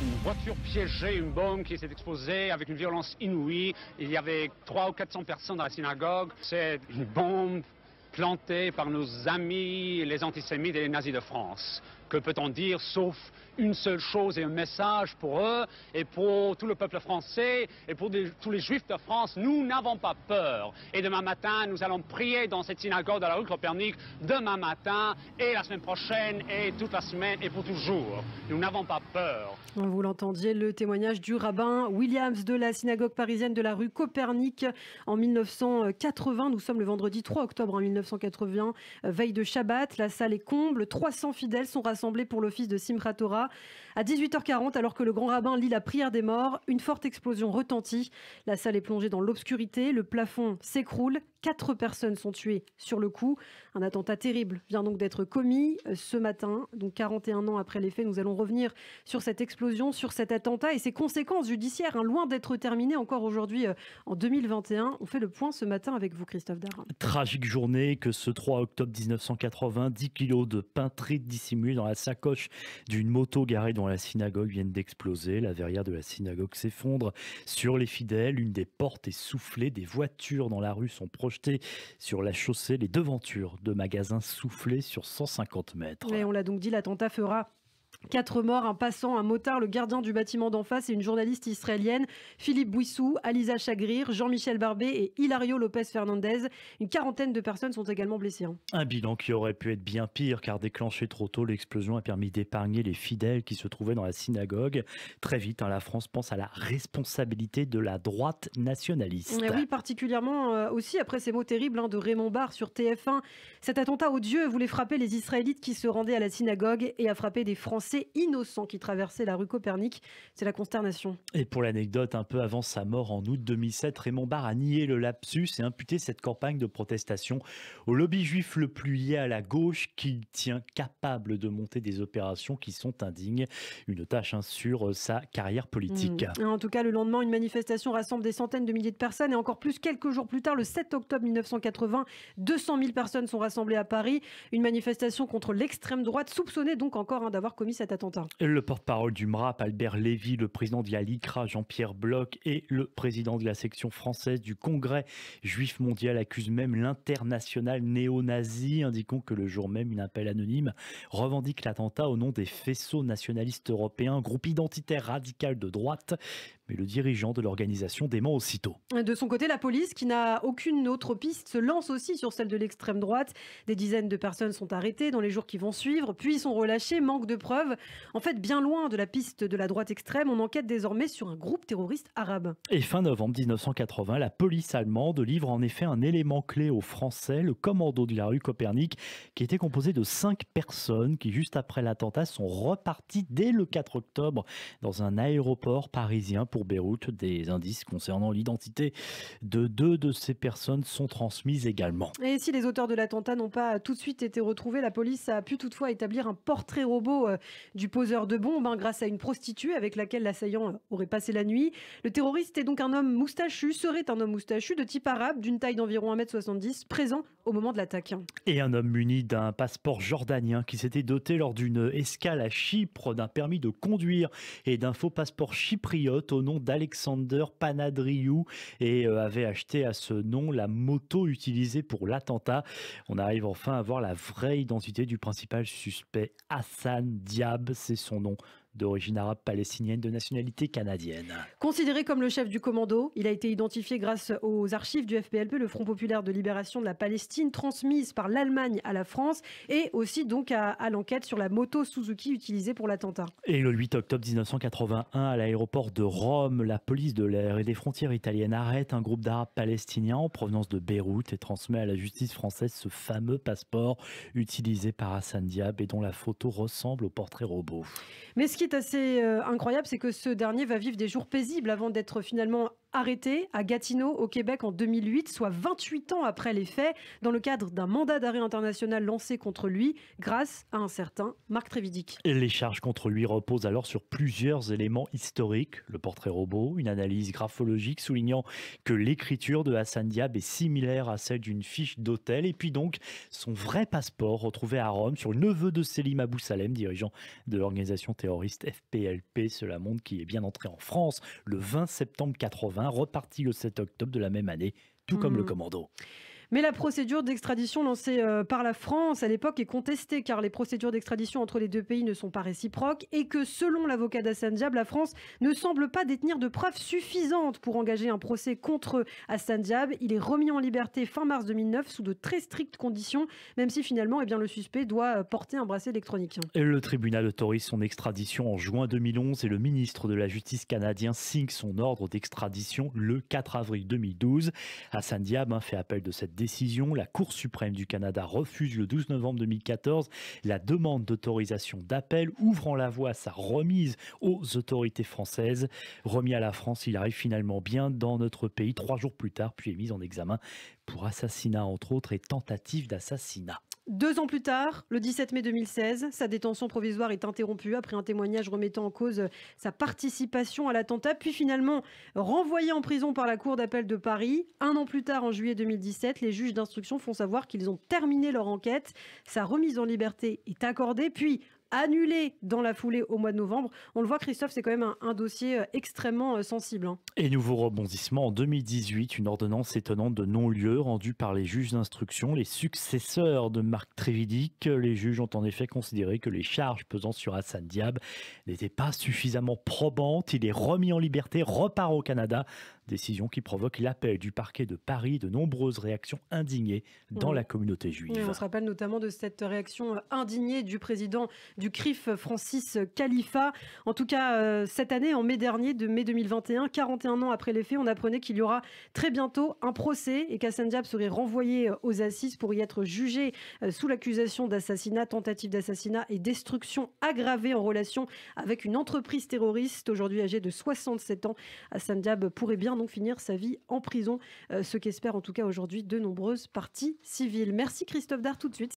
une voiture piégée, une bombe qui s'est explosée avec une violence inouïe. Il y avait 300 ou 400 personnes dans la synagogue. C'est une bombe plantée par nos amis les antisémites et les nazis de France. Que peut-on dire sauf une seule chose et un message pour eux et pour tout le peuple français et pour tous les juifs de France. Nous n'avons pas peur. Et demain matin, nous allons prier dans cette synagogue de la rue Copernic demain matin et la semaine prochaine et toute la semaine et pour toujours. Nous n'avons pas peur. Vous l'entendiez, le témoignage du rabbin Williams de la synagogue parisienne de la rue Copernic en 1980. Nous sommes le vendredi 3 octobre en 1980, veille de Shabbat. La salle est comble. 300 fidèles sont rassemblés pour l'office de Simchat Torah. À 18h40, alors que le grand rabbin lit la prière des morts, une forte explosion retentit. La salle est plongée dans l'obscurité, le plafond s'écroule, Quatre personnes sont tuées sur le coup. Un attentat terrible vient donc d'être commis euh, ce matin. Donc 41 ans après les faits, nous allons revenir sur cette explosion, sur cet attentat et ses conséquences judiciaires, hein, loin d'être terminées encore aujourd'hui euh, en 2021. On fait le point ce matin avec vous, Christophe Darin. Tragique journée que ce 3 octobre 1980, 10 kilos de peintres dissimulés dans la sacoche d'une moto garée dans la synagogue viennent d'exploser. La verrière de la synagogue s'effondre sur les fidèles. Une des portes est soufflée. Des voitures dans la rue sont sur la chaussée, les devantures de magasins soufflées sur 150 mètres. On l'a donc dit, l'attentat fera Quatre morts, un passant, un motard, le gardien du bâtiment d'en face et une journaliste israélienne, Philippe Bouissou, Alisa Chagrir, Jean-Michel Barbet et Hilario Lopez Fernandez. Une quarantaine de personnes sont également blessées. Hein. Un bilan qui aurait pu être bien pire car déclenché trop tôt, l'explosion a permis d'épargner les fidèles qui se trouvaient dans la synagogue. Très vite, hein, la France pense à la responsabilité de la droite nationaliste. oui, particulièrement euh, aussi après ces mots terribles hein, de Raymond Barre sur TF1. Cet attentat odieux voulait frapper les Israélites qui se rendaient à la synagogue et a frappé des Français c'est innocent qui traversait la rue Copernic. C'est la consternation. Et pour l'anecdote, un peu avant sa mort en août 2007, Raymond Barre a nié le lapsus et imputé cette campagne de protestation au lobby juif le plus lié à la gauche qu'il tient capable de monter des opérations qui sont indignes. Une tâche hein, sur sa carrière politique. Mmh. En tout cas, le lendemain, une manifestation rassemble des centaines de milliers de personnes et encore plus quelques jours plus tard, le 7 octobre 1980, 200 000 personnes sont rassemblées à Paris. Une manifestation contre l'extrême droite, soupçonnée donc encore hein, d'avoir commis Le porte-parole du MRAP, Albert Lévy, le président de l'ICRA, Jean-Pierre Bloch, et le président de la section française du Congrès juif mondial accusent même l'international néo-nazi, indiquant que le jour même, une appel anonyme revendique l'attentat au nom des faisceaux nationalistes européens, groupe identitaire radical de droite mais le dirigeant de l'organisation dément aussitôt. De son côté, la police, qui n'a aucune autre piste, se lance aussi sur celle de l'extrême droite. Des dizaines de personnes sont arrêtées dans les jours qui vont suivre, puis sont relâchées, manque de preuves. En fait, bien loin de la piste de la droite extrême, on enquête désormais sur un groupe terroriste arabe. Et fin novembre 1980, la police allemande livre en effet un élément clé aux Français, le commando de la rue Copernic, qui était composé de cinq personnes qui, juste après l'attentat, sont reparties dès le 4 octobre dans un aéroport parisien pour Beyrouth. Des indices concernant l'identité de deux de ces personnes sont transmises également. Et si les auteurs de l'attentat n'ont pas tout de suite été retrouvés, la police a pu toutefois établir un portrait robot euh, du poseur de bombes hein, grâce à une prostituée avec laquelle l'assaillant euh, aurait passé la nuit. Le terroriste est donc un homme moustachu, serait un homme moustachu de type arabe d'une taille d'environ 1m70, présent au moment de l'attaque. Et un homme muni d'un passeport jordanien qui s'était doté lors d'une escale à Chypre d'un permis de conduire et d'un faux passeport chypriote au d'Alexander Panadriou et euh, avait acheté à ce nom la moto utilisée pour l'attentat. On arrive enfin à voir la vraie identité du principal suspect, Hassan Diab, c'est son nom d'origine arabe palestinienne de nationalité canadienne. Considéré comme le chef du commando, il a été identifié grâce aux archives du FPLP, le Front populaire de libération de la Palestine, transmises par l'Allemagne à la France et aussi donc à, l'enquête sur la moto Suzuki utilisée pour l'attentat. Et le 8 octobre 1981, à l'aéroport de Rome, la police de l'air et des frontières italiennes arrête un groupe d'Arabes palestiniens en provenance de Beyrouth et transmet à la justice française ce fameux passeport utilisé par Hassan Diab et dont la photo ressemble au portrait robot. Mais ce qui est assez euh, incroyable, c'est que ce dernier va vivre des jours paisibles avant d'être finalement arrêté à Gatineau, au Québec, en 2008, soit 28 ans après les faits, dans le cadre d'un mandat d'arrêt international lancé contre lui, grâce à un certain Marc Trévidic. Les charges contre lui reposent alors sur plusieurs éléments historiques. Le portrait robot, une analyse graphologique soulignant que l'écriture de Hassan Diab est similaire à celle d'une fiche d'hôtel, et puis donc son vrai passeport retrouvé à Rome sur le neveu de Selim Abou Salem, dirigeant de l'organisation terroriste FPLP, cela montre qui est bien entré en France le 20 septembre 80, reparti le 7 octobre de la même année, tout comme le mmh. commando. Mais la procédure d'extradition lancée euh, par la France à l'époque est contestée car les procédures d'extradition entre les deux pays ne sont pas réciproques et que selon l'avocat d'Hassan Diab, la France ne semble pas détenir de preuves suffisantes pour engager un procès contre Hassan Diab. Il est remis en liberté fin mars 2009 sous de très strictes conditions, même si finalement eh bien, le suspect doit euh, porter un bracelet électronique. le tribunal autorise son extradition en juin 2011 et le ministre de la Justice canadien signe son ordre d'extradition le 4 avril 2012. Hassan Diab hein, fait appel de cette décision, la Cour suprême du Canada refuse le 12 novembre 2014 la demande d'autorisation d'appel, ouvrant la voie à sa remise aux autorités françaises. Remis à la France, il arrive finalement bien dans notre pays trois jours plus tard, puis est mis en examen pour assassinat entre autres et tentative d'assassinat. Deux ans plus tard, le 17 mai 2016, sa détention provisoire est interrompue après un témoignage remettant en cause sa participation à l'attentat, puis finalement renvoyé en prison par la Cour d'appel de Paris. Un an plus tard, en juillet 2017, les juges d'instruction font savoir qu'ils ont terminé leur enquête. Sa remise en liberté est accordée, puis annulé dans la foulée au mois de novembre. On le voit, Christophe, c'est quand même un, dossier euh, extrêmement euh, sensible. Hein. Et nouveau rebondissement en 2018, une ordonnance étonnante de non-lieu rendue par les juges d'instruction, les successeurs de Marc Trévidic. Les juges ont en effet considéré que les charges pesant sur Hassan Diab n'étaient pas suffisamment probantes. Il est remis en liberté, repart au Canada Décision qui provoque l'appel du parquet de Paris, de nombreuses réactions indignées dans la communauté juive. on se rappelle notamment de cette réaction indignée du président du CRIF, Francis Khalifa. En tout cas, euh, cette année, en mai dernier, de mai 2021, 41 ans après les faits, on apprenait qu'il y aura très bientôt un procès et qu'Hassan Diab serait renvoyé euh, aux assises pour y être jugé euh, sous l'accusation d'assassinat, tentative d'assassinat et destruction aggravée en relation avec une entreprise terroriste aujourd'hui âgée de 67 ans. Hassan Diab pourrait bien donc finir sa vie en prison, ce qu'espèrent en tout cas aujourd'hui de nombreuses parties civiles. Merci Christophe Dard tout de suite.